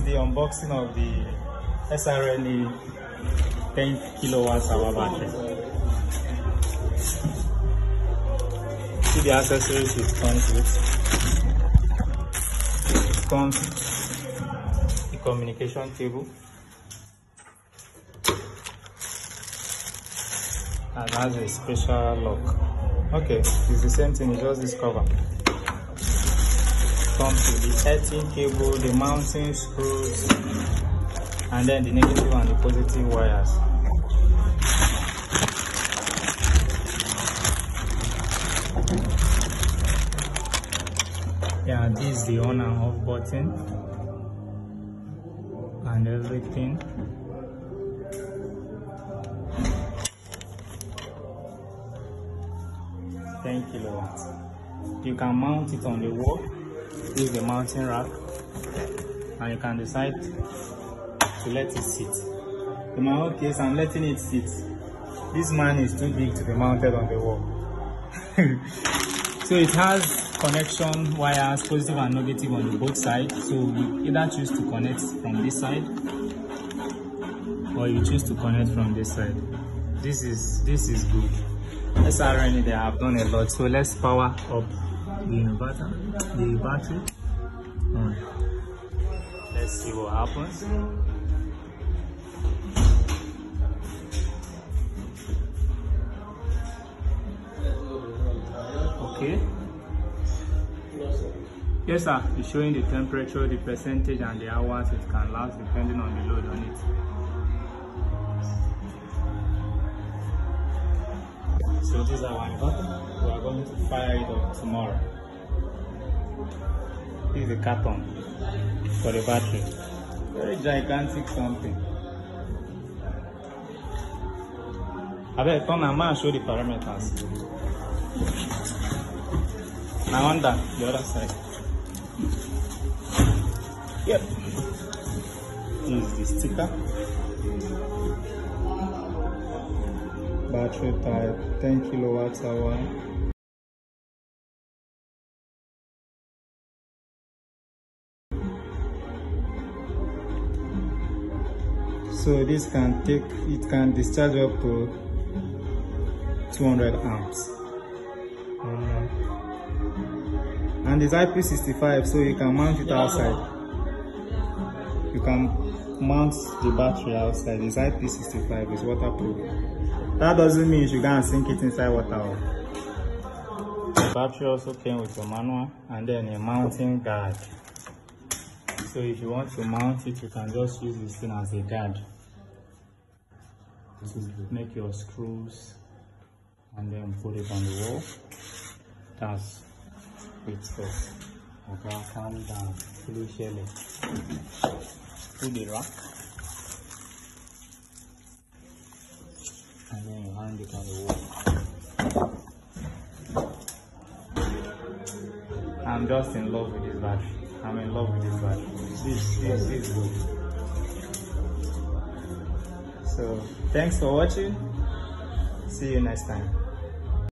is the unboxing of the SRNE 10 kilowatt hour battery. See the accessories it comes with. It comes the communication cable. And has a special lock. Okay, it's the same thing, it's just this cover comes with the earthing cable, the mounting screws, and then the negative and the positive wires. Yeah, this is the on and off button and everything. Thank Ten kilowatts. You can mount it on the wall use the mounting rack and you can decide to let it sit. In my own case, I'm letting it sit. This man is too big to be mounted on the wall. so it has connection wires, positive and negative on the both sides. So you either choose to connect from this side or you choose to connect from this side. This is this is good. SRNE they have done a lot. So let's power up the inverter, the battery. On. Let's see what happens. Okay. Yes, sir. It's showing the temperature, the percentage, and the hours it can last depending on the load on it. So this is our inverter. We are going to fire it up tomorrow. This is a carton for the battery. Very gigantic something. I better turn and man show the parameters. Now under the other side. Yep. This is the sticker. Battery type. 10 kilowatts hour. so this can take it can discharge up to 200 amps. Uh, and it's IP65 so you can mount it outside. You can mount the battery outside. It's IP65 it's waterproof that doesn't mean you should go and sink it inside water the battery also came with a manual and then a mounting guard. So if you want to mount it you can just use this thing as a guard. To make your screws and then put it on the wall. That's it stuff okay calm down. Fully shelly put the rack it on the wall I'm just in love with this battery I'm in love with this battery. This, this is good. So, thanks for watching. See you next time.